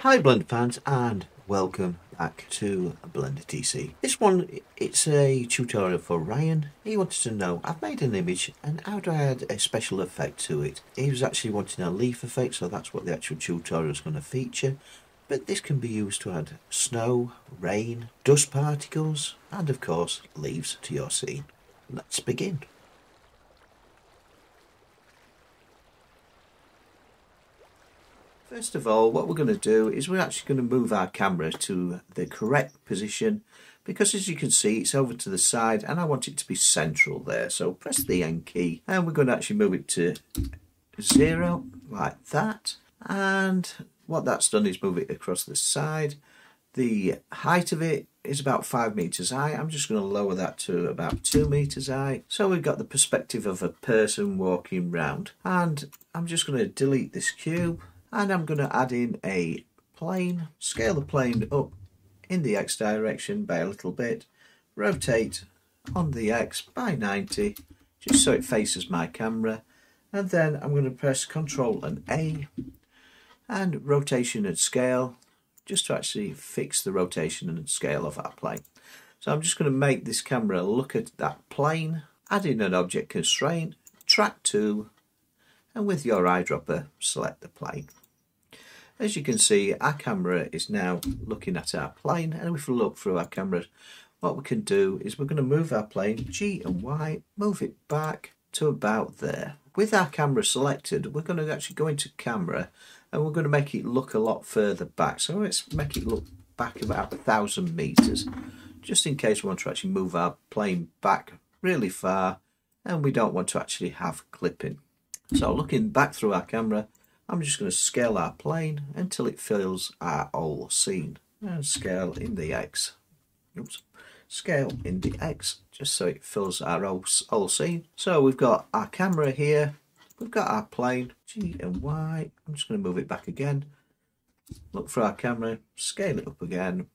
Hi Blender fans and welcome back to Blender TC. This one, it's a tutorial for Ryan. He wanted to know, I've made an image and how do I add a special effect to it? He was actually wanting a leaf effect, so that's what the actual tutorial is going to feature. But this can be used to add snow, rain, dust particles, and of course leaves to your scene. Let's begin. First of all, what we're going to do is we're actually going to move our camera to the correct position because as you can see it's over to the side and I want it to be central there. So press the N key and we're going to actually move it to zero like that. And what that's done is move it across the side. The height of it is about five meters high. I'm just going to lower that to about two meters high. So we've got the perspective of a person walking round. And I'm just going to delete this cube and I'm going to add in a plane, scale the plane up in the X direction by a little bit, rotate on the X by 90 just so it faces my camera and then I'm going to press Control and A and rotation and scale just to actually fix the rotation and scale of our plane. So I'm just going to make this camera look at that plane, add in an object constraint, track to and with your eyedropper select the plane. As you can see, our camera is now looking at our plane, and if we look through our camera, what we can do is we're going to move our plane G and Y, move it back to about there. With our camera selected, we're going to actually go into camera and we're going to make it look a lot further back. So let's make it look back about a thousand meters, just in case we want to actually move our plane back really far and we don't want to actually have clipping. So looking back through our camera, I'm just going to scale our plane until it fills our whole scene. And scale in the X. Oops. Scale in the X, just so it fills our whole, whole scene. So we've got our camera here. We've got our plane, G and Y. I'm just going to move it back again. Look for our camera, scale it up again.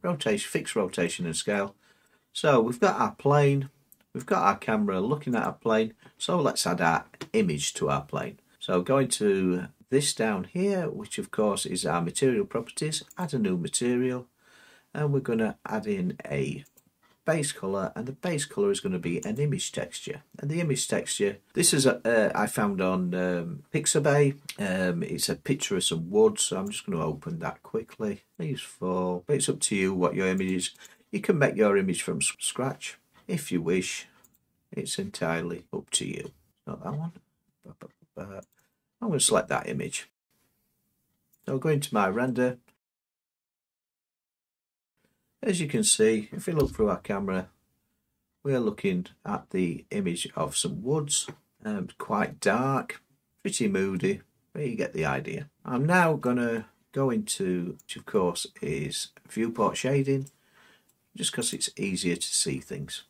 Rotation, fix rotation and scale. So we've got our plane, We've got our camera looking at our plane, so let's add our image to our plane. So going to this down here, which of course is our material properties, add a new material, and we're going to add in a base color and the base color is going to be an image texture and the image texture this is a, uh, I found on um, Pixabay um, it's a picture of some wood so I'm just going to open that quickly useful but it's up to you what your image is you can make your image from scratch if you wish. It's entirely up to you. Not that one. I'm going to select that image. So I'll go into my render. As you can see, if we look through our camera, we're looking at the image of some woods. Um, quite dark, pretty moody, but you get the idea. I'm now going to go into, which of course is viewport shading, just because it's easier to see things.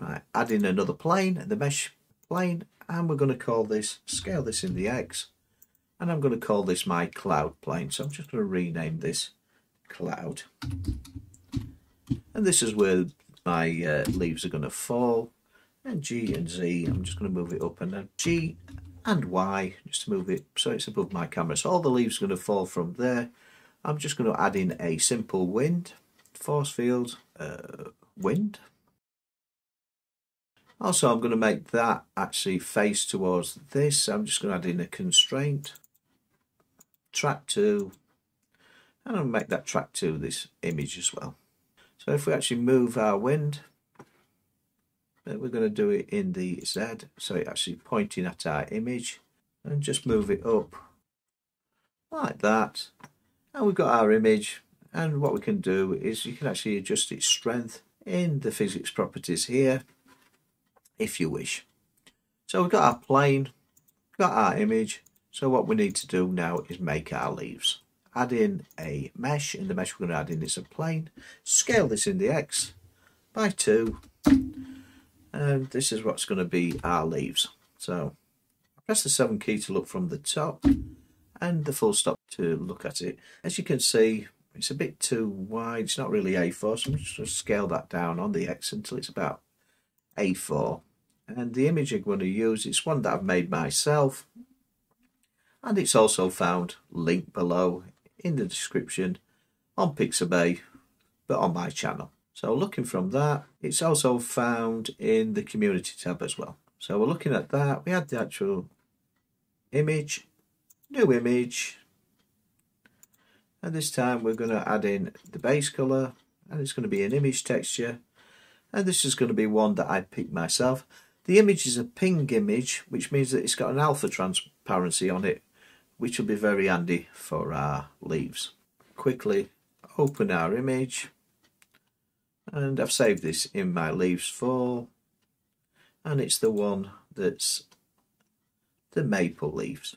Right, add in another plane, the mesh plane, and we're going to call this, scale this in the X, and I'm going to call this my cloud plane. So I'm just going to rename this cloud. And this is where my uh, leaves are going to fall. And G and Z, I'm just going to move it up and then G and Y, just to move it so it's above my camera. So all the leaves are going to fall from there. I'm just going to add in a simple wind, force field, uh, wind, also, I'm going to make that actually face towards this. I'm just going to add in a constraint, track to, and I'll make that track 2 this image as well. So if we actually move our wind, we're going to do it in the Z, so it's actually pointing at our image, and just move it up like that. And we've got our image, and what we can do is you can actually adjust its strength in the physics properties here if you wish. So we've got our plane, got our image. So what we need to do now is make our leaves. Add in a mesh. In the mesh we're going to add in is a plane. Scale this in the X by 2. And this is what's going to be our leaves. So press the 7 key to look from the top and the full stop to look at it. As you can see, it's a bit too wide. It's not really A4, so I'm just going to scale that down on the X until it's about A4 and the image I'm going to use is one that I've made myself and it's also found linked below in the description on Pixabay but on my channel. So looking from that, it's also found in the community tab as well. So we're looking at that. We had the actual image, new image. And this time we're going to add in the base color and it's going to be an image texture. And this is going to be one that I picked myself. The image is a ping image, which means that it's got an alpha transparency on it, which will be very handy for our leaves. Quickly open our image and I've saved this in my leaves fall and it's the one that's the maple leaves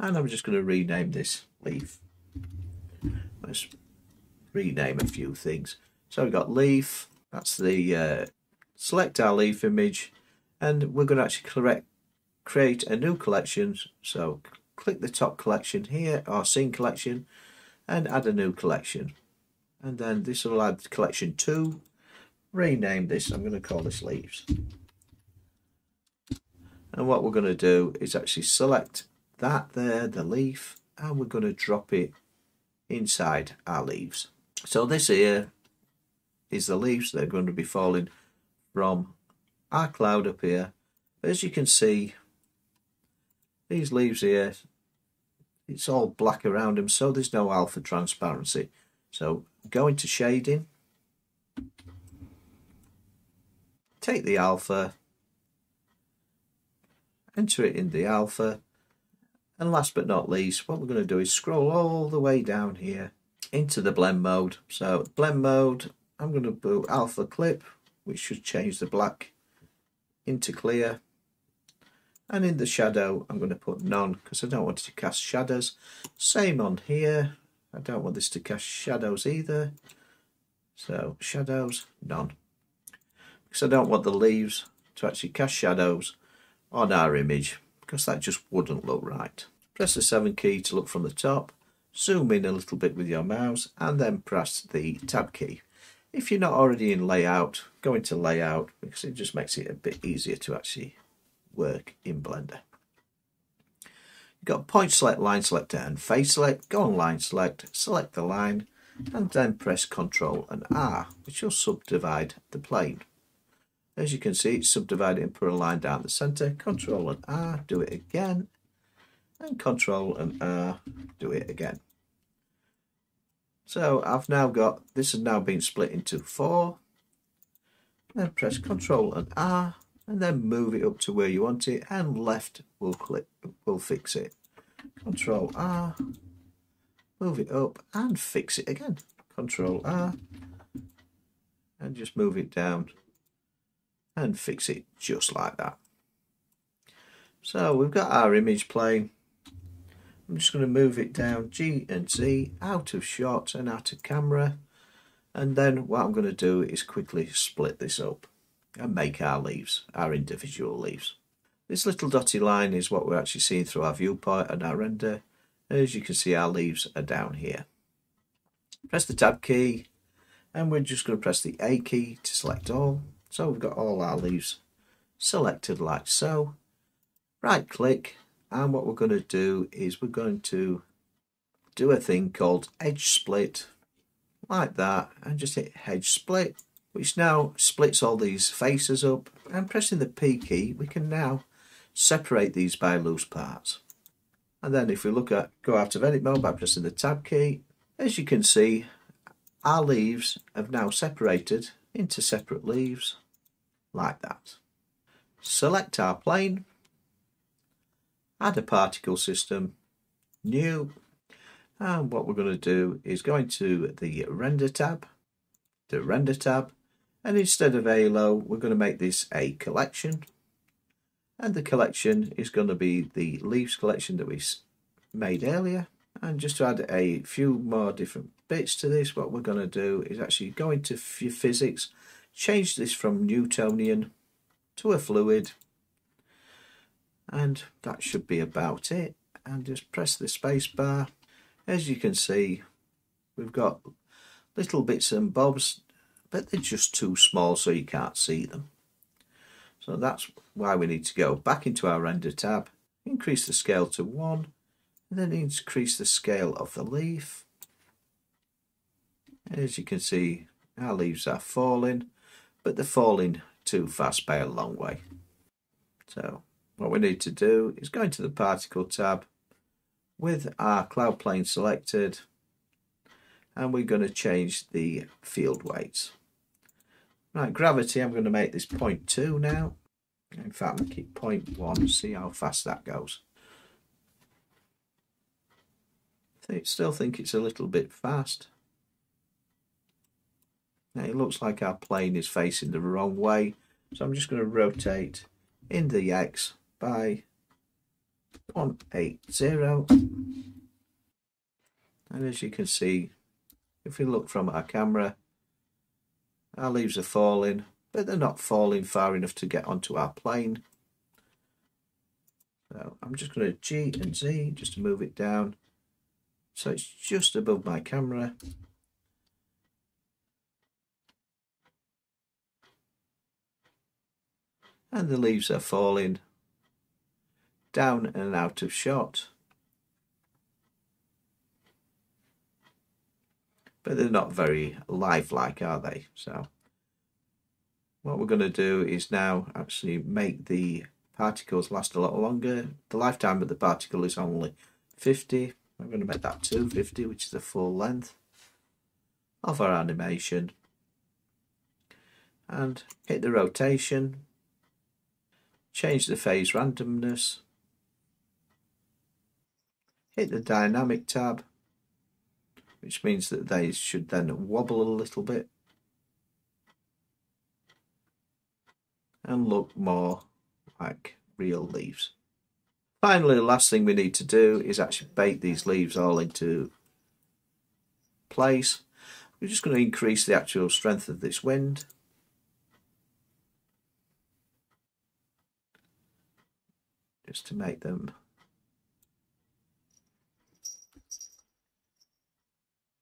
and I'm just going to rename this leaf let's rename a few things so we've got leaf that's the uh, select our leaf image and we're going to actually correct, create a new collection. So click the top collection here our scene collection and add a new collection. And then this will add collection 2 rename this. I'm going to call this leaves. And what we're going to do is actually select that there the leaf and we're going to drop it inside our leaves. So this here is the leaves that are going to be falling from our cloud up here. As you can see these leaves here it's all black around them so there's no alpha transparency. So go into shading, take the alpha, enter it in the alpha, and last but not least, what we're going to do is scroll all the way down here into the blend mode. So blend mode, I'm going to do alpha clip, which should change the black into clear. And in the shadow, I'm going to put none because I don't want it to cast shadows. Same on here. I don't want this to cast shadows either. So shadows, none. Because I don't want the leaves to actually cast shadows on our image because that just wouldn't look right. Press the 7 key to look from the top, zoom in a little bit with your mouse and then press the tab key. If you're not already in layout, go into layout because it just makes it a bit easier to actually work in Blender. You've got point select, line selector and face select. Go on line select, select the line and then press Ctrl and R which will subdivide the plane. As you can see it's subdivided and put a line down the centre. Ctrl and R, do it again and Ctrl and R, do it again. So I've now got, this has now been split into four. Then press Control and R and then move it up to where you want it and left will click will fix it. Control R move it up and fix it again. Control R and just move it down and fix it just like that. So we've got our image playing I'm just going to move it down G and Z out of shot and out of camera and then what I'm going to do is quickly split this up and make our leaves, our individual leaves. This little dotted line is what we're actually seeing through our viewport and our render. As you can see our leaves are down here. Press the tab key and we're just going to press the A key to select all. So we've got all our leaves selected like so. Right click and what we're going to do is we're going to do a thing called edge split like that and just hit edge split which now splits all these faces up. And pressing the P key we can now separate these by loose parts. And then if we look at go out of edit mode by pressing the tab key as you can see our leaves have now separated into separate leaves like that. Select our plane add a particle system new and what we're going to do is go into the render tab the render tab and instead of halo we're going to make this a collection. And the collection is going to be the leaves collection that we made earlier. And just to add a few more different bits to this what we're going to do is actually go into physics change this from Newtonian to a fluid and that should be about it and just press the space bar as you can see we've got little bits and bobs but they're just too small so you can't see them. So that's why we need to go back into our render tab, increase the scale to 1 And then increase the scale of the leaf. As you can see, our leaves are falling, but they're falling too fast by a long way. So what we need to do is go into the particle tab with our cloud plane selected and we're going to change the field weights. Right, gravity, I'm going to make this 0.2 now. In fact, make it 0.1, see how fast that goes. I still think it's a little bit fast. Now it looks like our plane is facing the wrong way, so I'm just going to rotate in the X by 180. And as you can see, if we look from our camera, our leaves are falling, but they're not falling far enough to get onto our plane. So I'm just going to G and Z just to move it down. So it's just above my camera. And the leaves are falling down and out of shot. but they're not very lifelike, are they? So what we're going to do is now actually make the particles last a lot longer. The lifetime of the particle is only 50. I'm going to make that 250, which is the full length of our animation. And hit the rotation, change the phase randomness, hit the dynamic tab, which means that they should then wobble a little bit and look more like real leaves. Finally, the last thing we need to do is actually bake these leaves all into place. We're just going to increase the actual strength of this wind. Just to make them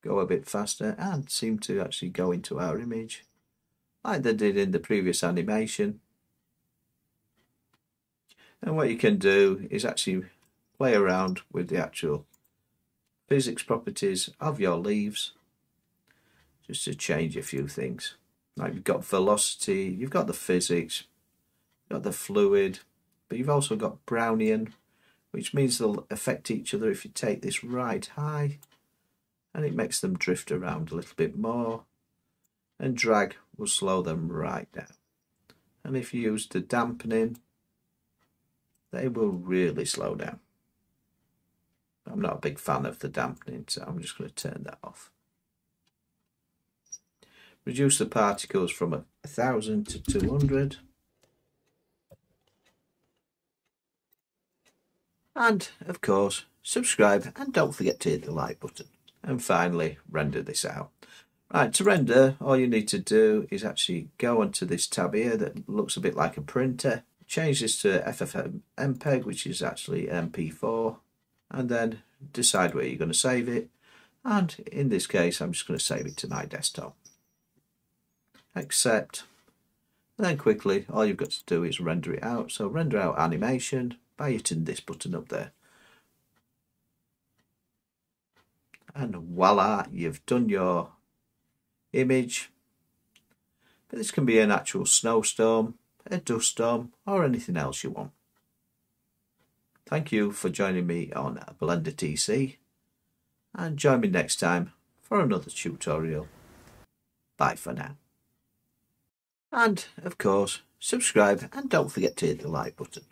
go a bit faster and seem to actually go into our image like they did in the previous animation. And what you can do is actually play around with the actual physics properties of your leaves just to change a few things. Like you've got velocity, you've got the physics, you've got the fluid, but you've also got Brownian, which means they'll affect each other if you take this right high and it makes them drift around a little bit more and drag will slow them right down. And if you use the dampening they will really slow down. I'm not a big fan of the dampening so I'm just going to turn that off. Reduce the particles from a thousand to 200 and of course subscribe and don't forget to hit the like button and finally render this out. Right, to render, all you need to do is actually go onto this tab here that looks a bit like a printer, change this to FFmpeg, which is actually MP4, and then decide where you're going to save it. And in this case, I'm just going to save it to my desktop. Accept. then quickly, all you've got to do is render it out. So render out animation by hitting this button up there. And voila you've done your image. But this can be an actual snowstorm a dust storm or anything else you want. Thank you for joining me on blender tc and join me next time for another tutorial. Bye for now. And of course subscribe and don't forget to hit the like button